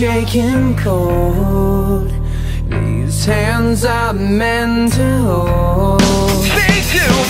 shaking cold These hands are meant to hold Thank you.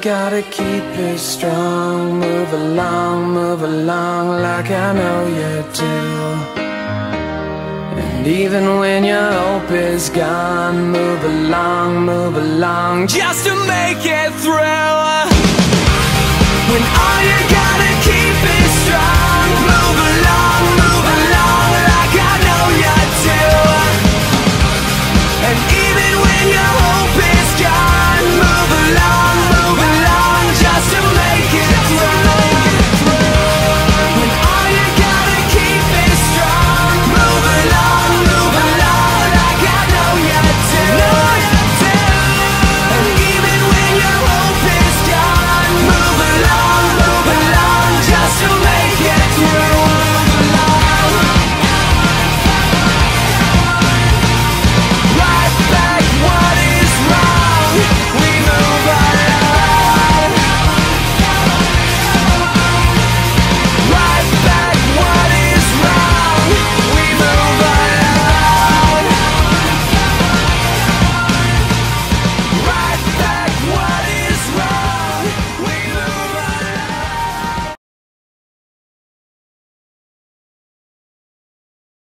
gotta keep it strong. Move along, move along, like I know you do. And even when your hope is gone, move along, move along, just to make it through.